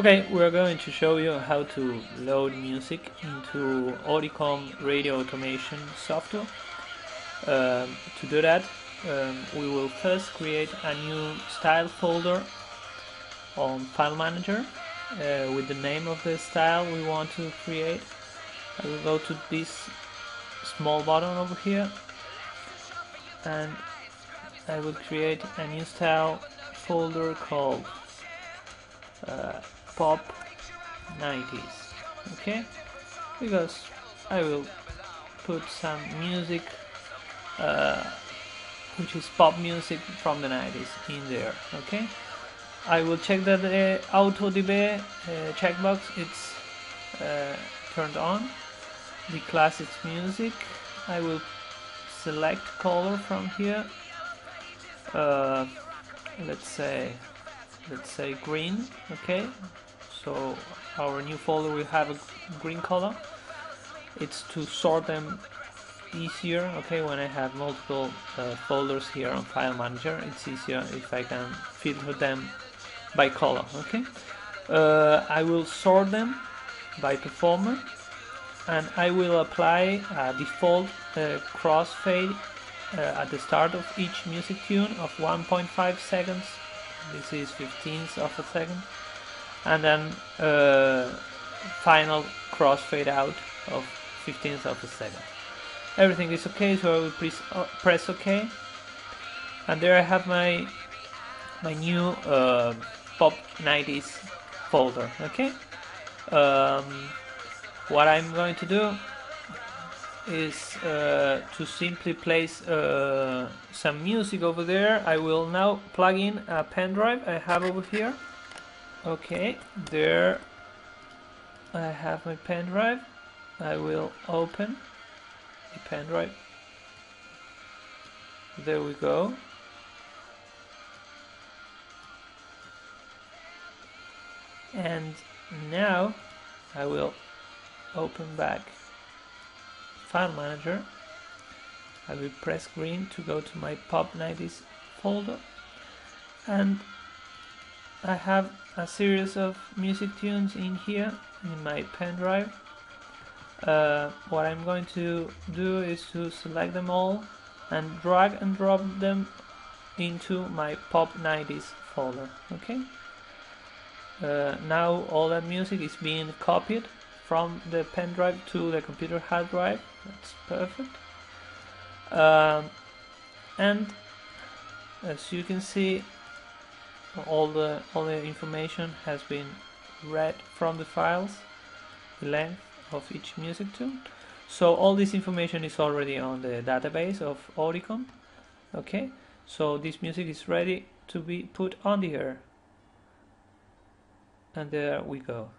Okay, we're going to show you how to load music into Audicom radio automation software. Um, to do that, um, we will first create a new style folder on File Manager uh, with the name of the style we want to create. I will go to this small button over here and I will create a new style folder called uh, pop 90s okay? Because I will put some music uh, which is pop music from the 90s in there. Okay? I will check that the auto DB uh, checkbox. It's uh, turned on. The classics music. I will select color from here. Uh, let's say let's say green. Okay so our new folder will have a green color. It's to sort them easier okay when I have multiple uh, folders here on file manager it's easier if I can filter them by color okay? Uh, I will sort them by performer and I will apply a default uh, crossfade uh, at the start of each music tune of 1.5 seconds. This is 15th of a second and then uh, final crossfade out of 15th of a second everything is okay so I will press, uh, press OK and there I have my my new uh, pop 90s folder okay um, what I'm going to do is uh, to simply place uh, some music over there. I will now plug in a pen drive I have over here. Okay, there I have my pen drive. I will open the pen drive. There we go. And now I will open back file manager I will press green to go to my pop 90s folder and I have a series of music tunes in here in my pen drive. Uh, what I'm going to do is to select them all and drag and drop them into my pop 90s folder okay? Uh, now all that music is being copied from the pen drive to the computer hard drive. That's perfect. Um, and as you can see all the all the information has been read from the files the length of each music tune. So all this information is already on the database of Audicom okay? So this music is ready to be put on the air. And there we go